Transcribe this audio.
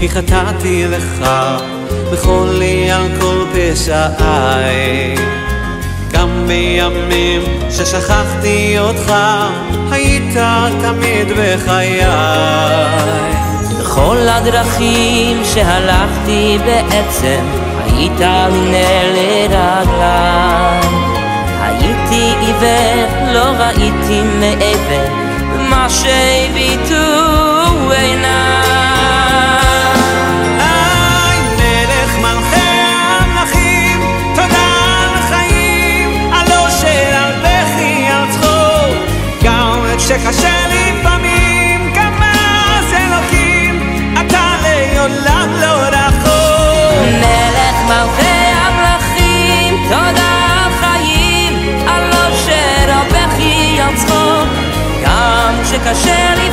כי חטאתי לך בכל על כל פשעי גם בימים ששכחתי אותך היית תמיד בחיי. בכל הדרכים שהלכתי בעצם היית לי נר לרגליי הייתי עיוור, לא ראיתי מעבר מה שהביטו עיניי קשה לי.